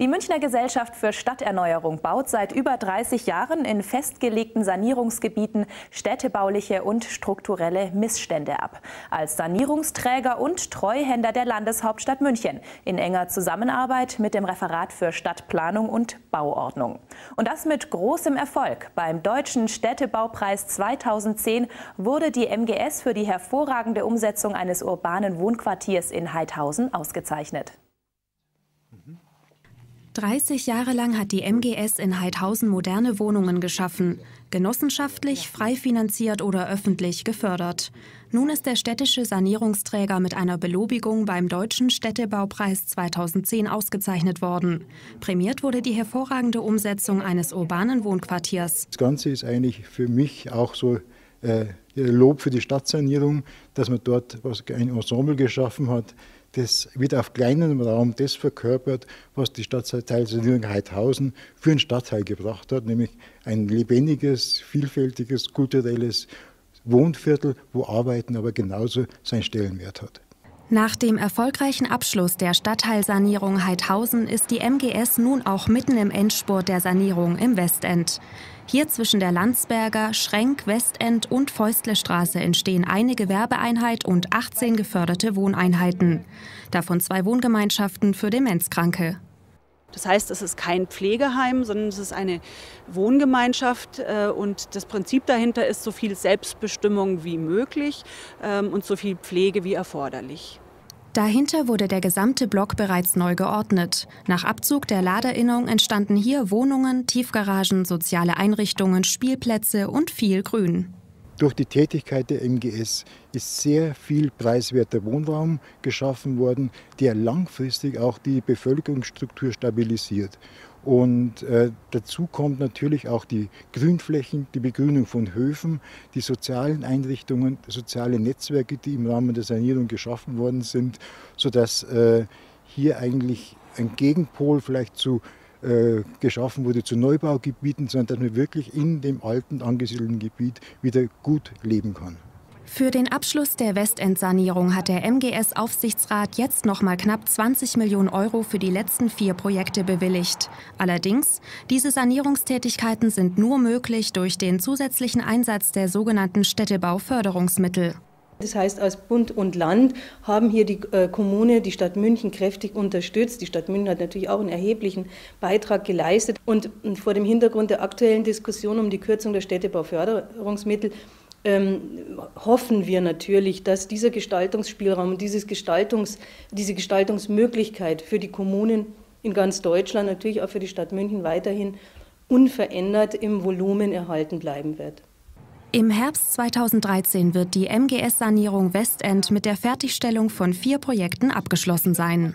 Die Münchner Gesellschaft für Stadterneuerung baut seit über 30 Jahren in festgelegten Sanierungsgebieten städtebauliche und strukturelle Missstände ab. Als Sanierungsträger und Treuhänder der Landeshauptstadt München in enger Zusammenarbeit mit dem Referat für Stadtplanung und Bauordnung. Und das mit großem Erfolg. Beim Deutschen Städtebaupreis 2010 wurde die MGS für die hervorragende Umsetzung eines urbanen Wohnquartiers in Heidhausen ausgezeichnet. 30 Jahre lang hat die MGS in Heidhausen moderne Wohnungen geschaffen, genossenschaftlich, frei finanziert oder öffentlich gefördert. Nun ist der städtische Sanierungsträger mit einer Belobigung beim Deutschen Städtebaupreis 2010 ausgezeichnet worden. Prämiert wurde die hervorragende Umsetzung eines urbanen Wohnquartiers. Das Ganze ist eigentlich für mich auch so Lob für die Stadtsanierung, dass man dort ein Ensemble geschaffen hat, das wieder auf kleinem Raum das verkörpert, was die Stadtteilsanierung Heidhausen für den Stadtteil gebracht hat, nämlich ein lebendiges, vielfältiges, kulturelles Wohnviertel, wo Arbeiten aber genauso seinen Stellenwert hat. Nach dem erfolgreichen Abschluss der Stadtteilsanierung Heidhausen ist die MGS nun auch mitten im Endspurt der Sanierung im Westend. Hier zwischen der Landsberger, Schrenk, Westend und Fäustlestraße entstehen eine Gewerbeeinheit und 18 geförderte Wohneinheiten. Davon zwei Wohngemeinschaften für Demenzkranke. Das heißt, es ist kein Pflegeheim, sondern es ist eine Wohngemeinschaft äh, und das Prinzip dahinter ist so viel Selbstbestimmung wie möglich ähm, und so viel Pflege wie erforderlich. Dahinter wurde der gesamte Block bereits neu geordnet. Nach Abzug der Laderinnung entstanden hier Wohnungen, Tiefgaragen, soziale Einrichtungen, Spielplätze und viel Grün. Durch die Tätigkeit der MGS ist sehr viel preiswerter Wohnraum geschaffen worden, der langfristig auch die Bevölkerungsstruktur stabilisiert. Und äh, dazu kommt natürlich auch die Grünflächen, die Begrünung von Höfen, die sozialen Einrichtungen, soziale Netzwerke, die im Rahmen der Sanierung geschaffen worden sind, sodass äh, hier eigentlich ein Gegenpol vielleicht zu äh, geschaffen wurde zu Neubaugebieten, sondern dass man wirklich in dem alten angesiedelten Gebiet wieder gut leben kann. Für den Abschluss der Westendsanierung hat der MGS-Aufsichtsrat jetzt noch mal knapp 20 Millionen Euro für die letzten vier Projekte bewilligt. Allerdings, diese Sanierungstätigkeiten sind nur möglich durch den zusätzlichen Einsatz der sogenannten Städtebauförderungsmittel. Das heißt, als Bund und Land haben hier die äh, Kommune, die Stadt München kräftig unterstützt. Die Stadt München hat natürlich auch einen erheblichen Beitrag geleistet. Und vor dem Hintergrund der aktuellen Diskussion um die Kürzung der Städtebauförderungsmittel ähm, hoffen wir natürlich, dass dieser Gestaltungsspielraum und dieses Gestaltungs, diese Gestaltungsmöglichkeit für die Kommunen in ganz Deutschland, natürlich auch für die Stadt München weiterhin unverändert im Volumen erhalten bleiben wird. Im Herbst 2013 wird die MGS-Sanierung Westend mit der Fertigstellung von vier Projekten abgeschlossen sein.